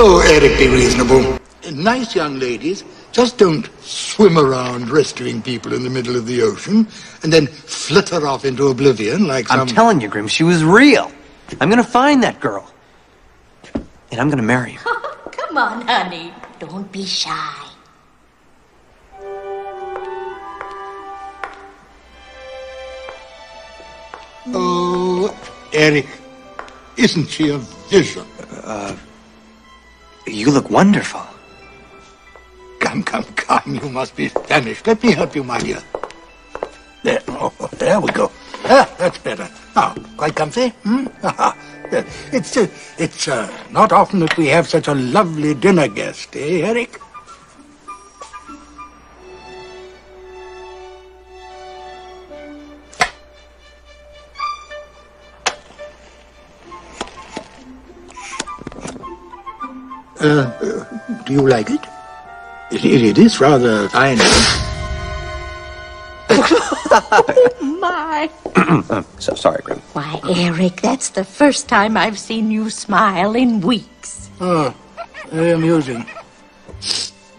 Oh, Eric, be reasonable. Nice young ladies just don't swim around rescuing people in the middle of the ocean and then flitter off into oblivion like some... I'm telling you, Grim, she was real. I'm gonna find that girl. And I'm gonna marry her. Come on, honey. Don't be shy. Oh, Eric, isn't she a vision? Uh, You look wonderful. Come, come, come, you must be famished. Let me help you, my dear. There, oh, there we go. Ah, that's better. Now, quite comfy? Hmm? it's uh, it's uh, not often that we have such a lovely dinner guest, eh, Eric? Uh, uh, do you like it? It, it, it is rather fine. oh, My. So sorry, Grim. Why, Eric, that's the first time I've seen you smile in weeks. Oh, very amusing.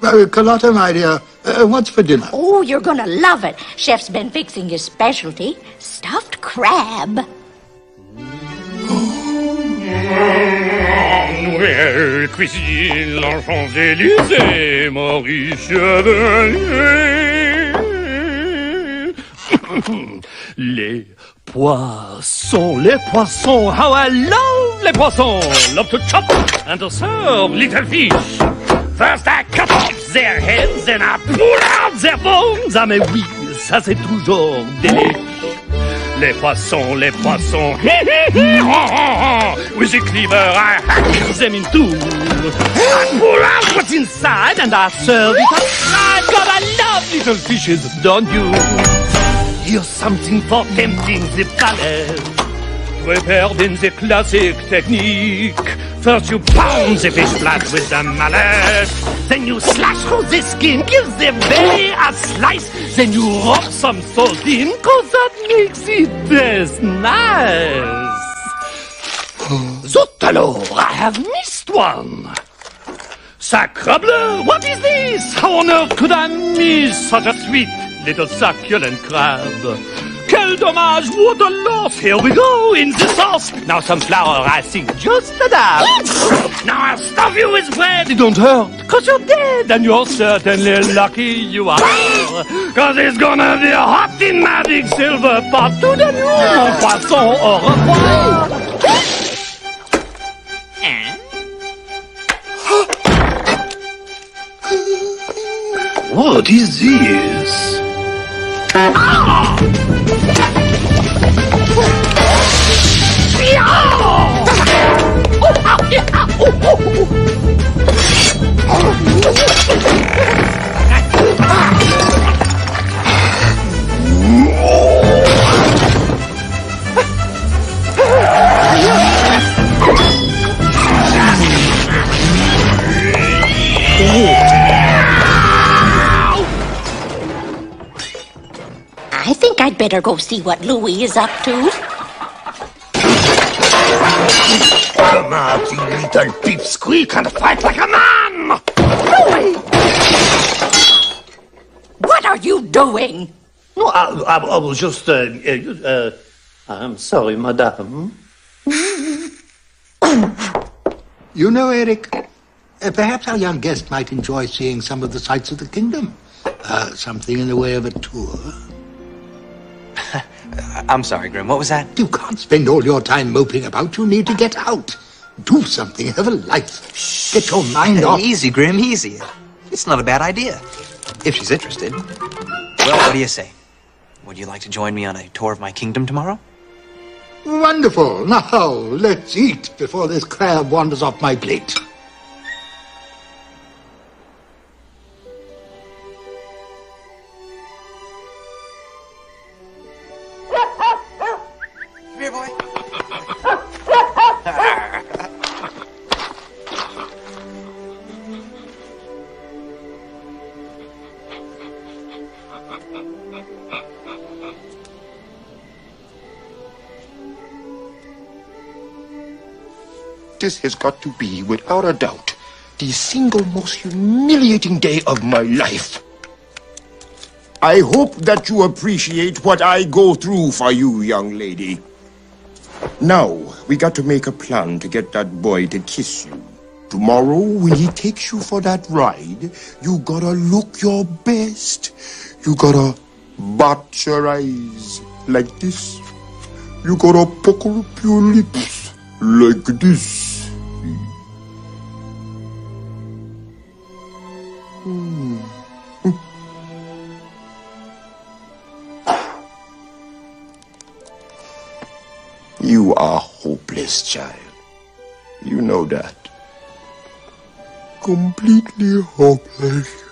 Uh, Carlotta, my dear, uh, what's for dinner? Oh, you're gonna love it. Chef's been fixing his specialty stuffed crab. Nouvelle cuisine, en Champs-Élysées, Maurice. Les poissons, les poissons, how I love les poissons. Love to chop and to serve little fish. First I cut off their heads and I pull out their bones. Ah mais oui, ça c'est toujours délice. Les poissons, les poissons. With a cleaver, I hack them in two. I pull out what's inside and I serve it up. My God, I love little fishes, don't you? Here's something for tempting the palate. Prepared in the classic technique. First you pound the fish flat with the mallet. Then you slash through the skin, give the belly a slice. Then you rub some salt in, cause that makes it taste nice. Zut alors, I have missed one. Sacrebleu, what is this? How on earth could I miss such a sweet little succulent crab? Quel dommage, what a loss! Here we go, in the sauce! Now some flour, I think, just a dab. now I'll stuff you with bread, it don't hurt, cause you're dead, and you're certainly lucky you are. Cause it's gonna be a hot in my big silver pot. Tout de nous, mon poisson, au revoir! What is this? Better go see what Louis is up to. Come out, you little pipsqueak, and fight like a man! Louis! What are you doing? No, I, I, I was just, uh, uh, uh, I'm sorry, madame. You know, Eric, uh, perhaps our young guest might enjoy seeing some of the sights of the kingdom. Uh, something in the way of a tour. I'm sorry, Grim. What was that? You can't spend all your time moping about. You need to get out. Do something. Have a life. Get your mind off. Easy, Grim, easy. It's not a bad idea. If she's interested. Well, what do you say? Would you like to join me on a tour of my kingdom tomorrow? Wonderful. Now, let's eat before this crab wanders off my plate. This has got to be, without a doubt, the single most humiliating day of my life. I hope that you appreciate what I go through for you, young lady. Now, we got to make a plan to get that boy to kiss you. Tomorrow, when he takes you for that ride, you gotta look your best. You gotta bat your eyes like this. You gotta pucker up your lips like this. You are hopeless, child. You know that. Completely hopeless.